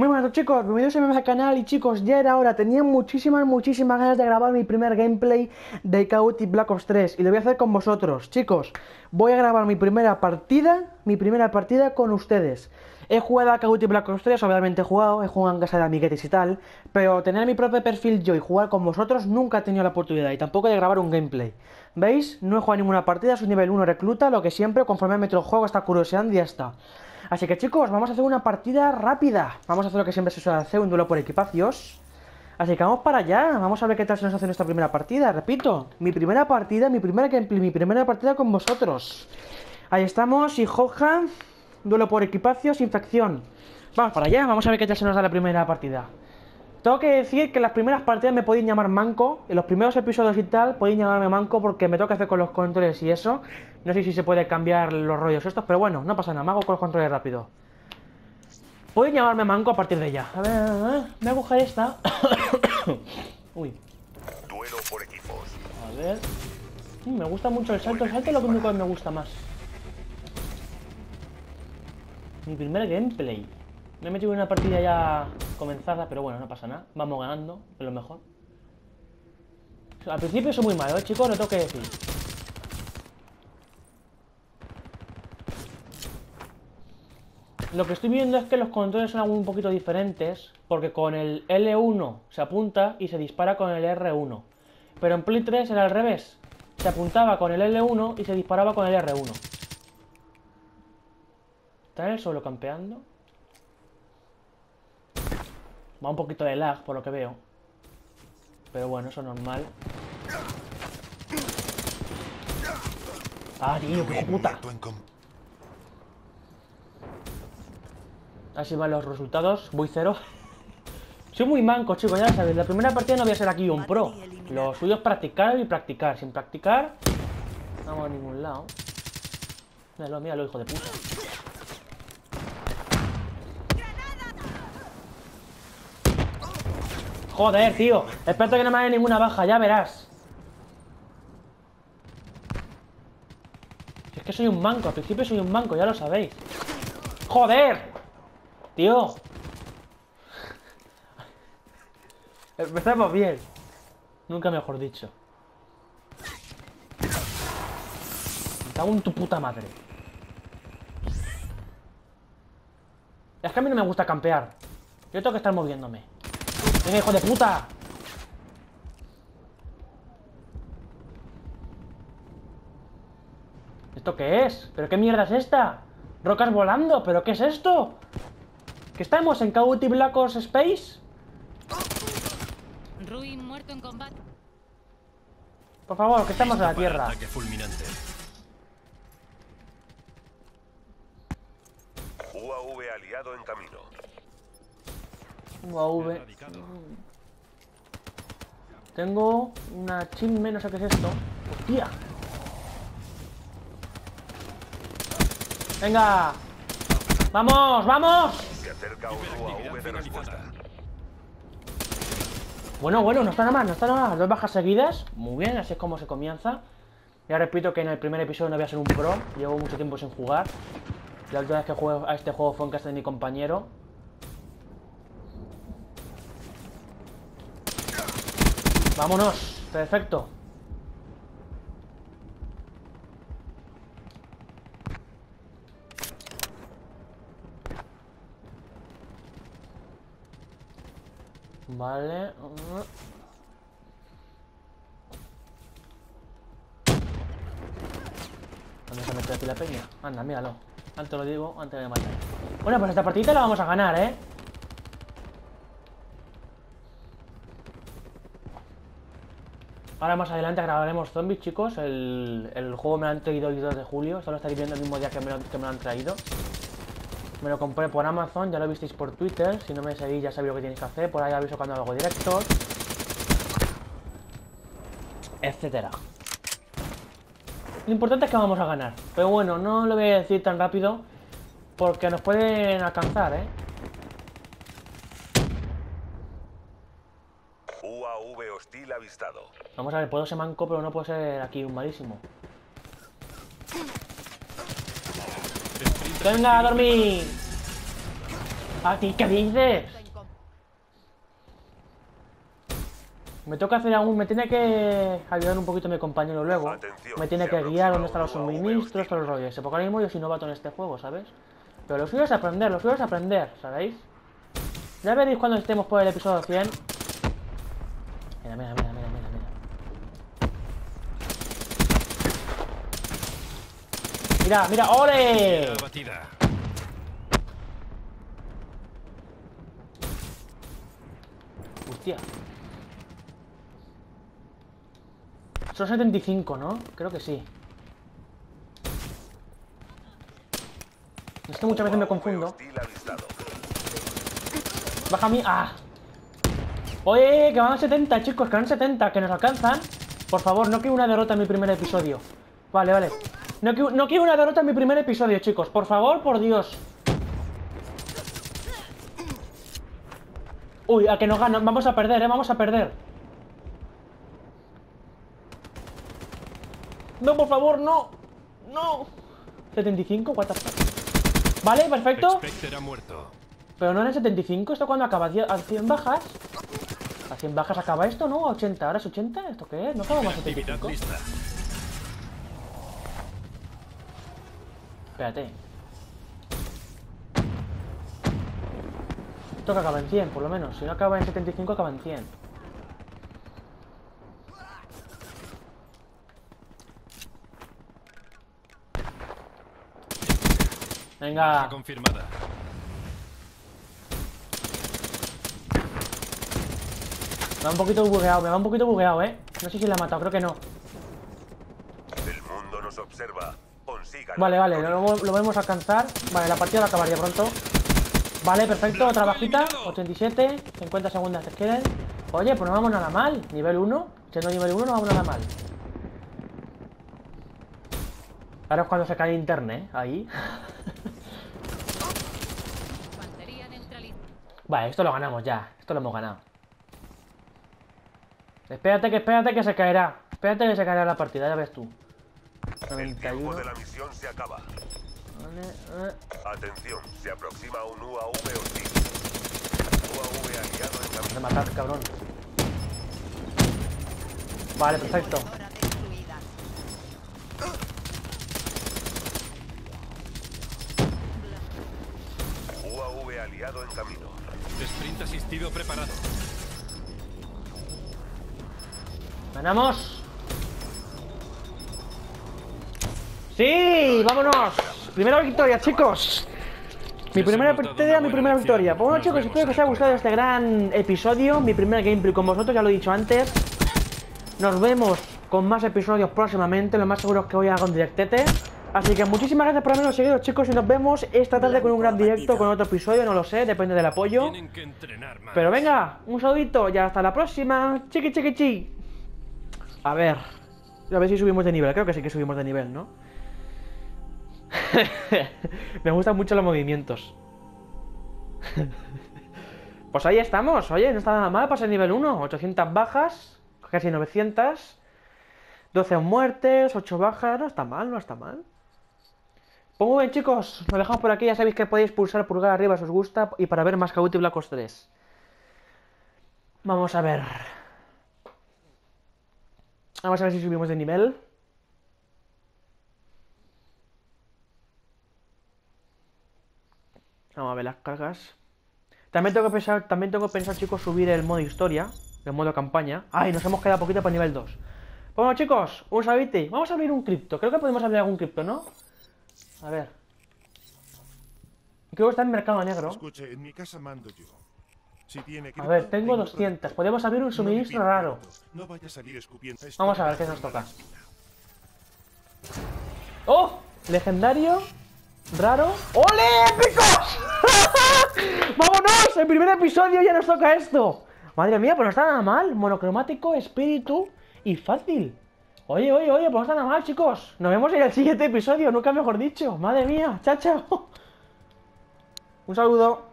Muy buenas chicos, bienvenidos a mi canal. Y chicos, ya era hora, tenía muchísimas, muchísimas ganas de grabar mi primer gameplay de Call Black Ops 3 y lo voy a hacer con vosotros, chicos, voy a grabar mi primera partida, mi primera partida con ustedes. He jugado a Call Black Ops 3, obviamente he jugado, he jugado en casa de amiguetes y tal, pero tener mi propio perfil yo y jugar con vosotros nunca he tenido la oportunidad y tampoco de grabar un gameplay. ¿Veis? No he jugado ninguna partida, soy nivel 1 recluta, lo que siempre, conforme me meto el juego, está curioseando y ya está. Así que chicos, vamos a hacer una partida rápida. Vamos a hacer lo que siempre se suele hacer, un duelo por equipacios. Así que vamos para allá, vamos a ver qué tal se nos hace nuestra primera partida. Repito, mi primera partida, mi primera gameplay, mi primera partida con vosotros. Ahí estamos, y Joja, duelo por equipacios, infección. Vamos para allá, vamos a ver qué tal se nos da la primera partida. Tengo que decir que las primeras partidas me podéis llamar manco, en los primeros episodios y tal podéis llamarme manco porque me toca hacer con los controles y eso. No sé si se puede cambiar los rollos estos, pero bueno, no pasa nada, me hago con los controles rápido. Podéis llamarme manco a partir de ya. A ver, a ver, me voy a coger esta. Uy. Duelo por equipos. A ver. Mm, me gusta mucho el salto, el salto es lo único que me gusta más. Mi primer gameplay. Me he metido en una partida ya comenzada, pero bueno, no pasa nada. Vamos ganando, es lo mejor. Al principio soy muy malo, ¿eh, chicos? Lo tengo que decir. Lo que estoy viendo es que los controles son un poquito diferentes, porque con el L1 se apunta y se dispara con el R1. Pero en Play 3 era al revés. Se apuntaba con el L1 y se disparaba con el R1. ¿Está en el suelo campeando? Va un poquito de lag, por lo que veo. Pero bueno, eso es normal. Ah, tío, qué puta. Así van los resultados. Voy cero. Soy muy manco, chicos, ya sabéis. La primera partida no voy a ser aquí un pro. Lo suyo es practicar y practicar. Sin practicar, no vamos a ningún lado. Míralo, míralo, hijo de puta. Joder, tío. Espero que no me haga ninguna baja, ya verás. Es que soy un manco, al principio soy un manco, ya lo sabéis. ¡Joder! Tío. Empezamos bien. Nunca mejor dicho. Me cago en tu puta madre. Es que a mí no me gusta campear. Yo tengo que estar moviéndome. ¡Venga, hijo de puta! ¿Esto qué es? ¿Pero qué mierda es esta? ¿Rocas volando? ¿Pero qué es esto? ¿Que estamos en Call Black Ops Space? Ruin muerto en combate. Por favor, que estamos en la Tierra. Ataque fulminante. UAV aliado en camino. UAV. Tengo una chisme, no sé qué es esto. ¡Hostia! ¡Venga! ¡Vamos! ¡Vamos! Bueno, bueno, no está nada mal, no está nada mal. Dos bajas seguidas. Muy bien, así es como se comienza. Ya repito que en el primer episodio no voy a ser un pro. Llevo mucho tiempo sin jugar. La última vez que jugué a este juego fue en casa de mi compañero. Vámonos. Perfecto. Vale. ¿Dónde se mete aquí la peña? Anda, míralo. Antes lo digo, antes de matar. Bueno, pues esta partida la vamos a ganar, ¿eh? Ahora más adelante grabaremos zombies, chicos. El, el juego me lo han traído el 2 de julio. Solo estaréis viendo el mismo día que me, lo, que me lo han traído. Me lo compré por Amazon, ya lo visteis por Twitter. Si no me seguís ya sabéis lo que tenéis que hacer. Por ahí aviso cuando hago directos. Etcétera. Lo importante es que vamos a ganar. Pero bueno, no lo voy a decir tan rápido. Porque nos pueden alcanzar, ¿eh? UAV hostil avistado. Vamos a ver, puedo ser manco, pero no puedo ser aquí un malísimo. ¡Venga, a dormir! ¿A ti qué dices? Me toca hacer algún... Me tiene que ayudar un poquito mi compañero luego. Me tiene que guiar dónde están los suministros, todos los rollos. Porque ahora mismo yo soy novato en este juego, ¿sabes? Pero lo suyo es aprender, lo suyo es aprender, ¿sabéis? Ya veréis cuando estemos por el episodio 100. Mira, mira, mira, mira, mira, mira. Mira, ¡ole! Hostia. Son 75, ¿no? Creo que sí. Es que muchas veces me confundo. Baja a. ¡Ah! Oye, que van a 70, chicos, que van a 70, que nos alcanzan. Por favor, no quiero una derrota en mi primer episodio. Vale, vale. No quiero, no quiero una derrota en mi primer episodio, chicos. Por favor, por Dios. Uy, a que nos ganan. Vamos a perder, eh. Vamos a perder. No, por favor, no. No. 75, what the fuck? Vale, perfecto. Pero no en el 75, ¿esto cuando acaba? ¿A 100 bajas? ¿A 100 bajas acaba esto, no? ¿A 80? ¿Ahora es 80? ¿Esto qué es? ¿No acaba más Actividad 75? Espérate. Esto que acaba en 100, por lo menos. Si no acaba en 75, acaba en 100. Venga. Confirmada. Me va un poquito bugueado, me va un poquito bugueado, ¿eh? No sé si la ha matado, creo que no. El mundo nos observa. Vale, vale, lo, lo podemos alcanzar. Vale, la partida va a acabar ya pronto. Vale, perfecto, otra bajita. 87, 50 segundos te queden. Oye, pues no vamos nada mal. Nivel 1, siendo nivel 1 no vamos nada mal. Ahora es cuando se cae internet, ¿eh? Ahí. Vale, esto lo ganamos ya. Esto lo hemos ganado. Espérate que, espérate que se caerá. Espérate que se caerá la partida, ya ves tú. El tiempo 91. de la misión se acaba. Vale, eh. Atención, se aproxima un UAV hostil. UAV aliado en camino. de matar, cabrón. Vale, perfecto. UAV aliado en camino. Sprint asistido preparado. ¡Ganamos! ¡Sí! ¡Vámonos! Primera victoria, chicos. Mi primera victoria, mi primera victoria. Pues bueno, chicos, espero que os haya gustado este gran episodio. Mi primer gameplay con vosotros, ya lo he dicho antes. Nos vemos con más episodios próximamente. Lo más seguro es que hoy haga un directete. Así que muchísimas gracias por habernos seguido, chicos. Y nos vemos esta tarde con un gran directo, con otro episodio. No lo sé, depende del apoyo. Pero venga, un saludito y hasta la próxima. Chiqui, chiqui, chi. A ver. A ver si subimos de nivel. Creo que sí que subimos de nivel, ¿no? Me gustan mucho los movimientos. pues ahí estamos. Oye, no está nada mal para ser nivel 1. 800 bajas. Casi 900. 12 muertes. 8 bajas. No está mal, no está mal. Pues muy bien, chicos. Nos dejamos por aquí. Ya sabéis que podéis pulsar pulgar arriba si os gusta. Y para ver más Cauti Black Ops 3. Vamos a ver. Vamos a ver si subimos de nivel. Vamos a ver las cargas. También tengo que pensar, también tengo que pensar, chicos, subir el modo historia, el modo campaña. Ay, nos hemos quedado poquito para nivel 2. Pues bueno, chicos, un saludite. Vamos a abrir un cripto. Creo que podemos abrir algún cripto, ¿no? A ver. Creo que está en mercado negro. Escuche, en mi casa mando yo. Si tiene A ver, tengo 200. producto. Podemos abrir un suministro raro. tanto. No vaya a salir escupiendo. Esto Vamos a ver qué nos toca. ¡Oh! Legendario. Raro. ¡Ole, épicos! ¡Vámonos! El primer episodio ya nos toca esto. Madre mía, pues no está nada mal. Monocromático, espíritu y fácil. Oye, oye, oye, pues no está nada mal, chicos. Nos vemos en el siguiente episodio, nunca mejor dicho. Madre mía, chao, chao. Un saludo.